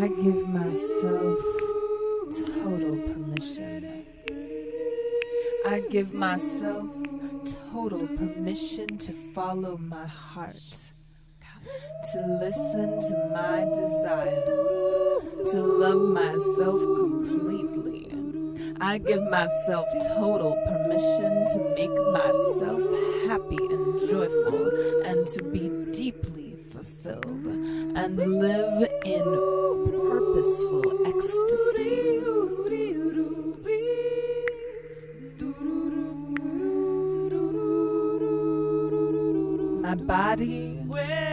I give myself total permission. I give myself total permission to follow my heart, to listen to my desires, to love myself completely. I give myself total permission to make myself happy and joyful and to be deeply fulfilled and live in purposeful ecstasy. My body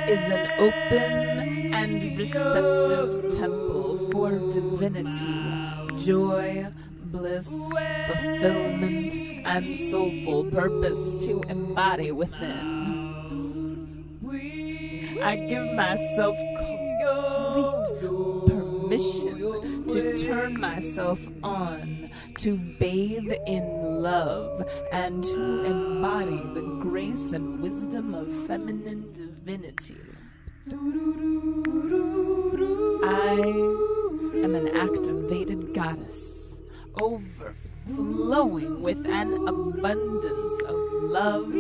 is an open and receptive temple for divinity, joy, bliss, fulfillment, and soulful purpose to embody within. I give myself complete permission to turn myself on, to bathe in love, and to embody the grace and wisdom of feminine divinity. I am an activated goddess, overflowing with an abundance of love,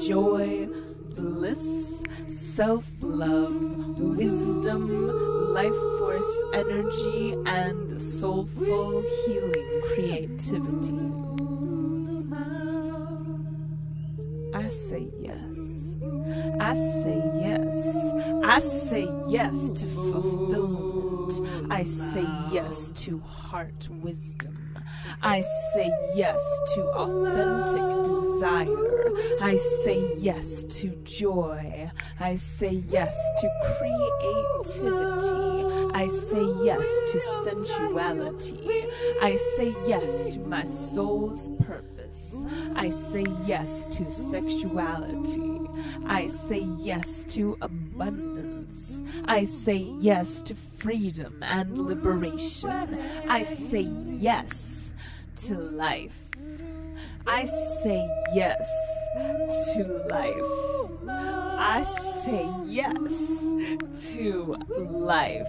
joy, bliss, self love, wisdom, life force energy, and soulful healing creativity. I say yes. I say yes. I say yes to fulfillment. I say yes to heart wisdom. I say yes to authentic desire. I say yes to joy. I say yes to creativity. I say yes to sensuality. I say yes to my soul's purpose. I say yes to sexuality. I say yes to abundance. I say yes to freedom and liberation. I say yes to life. I say yes to life. I say yes to life.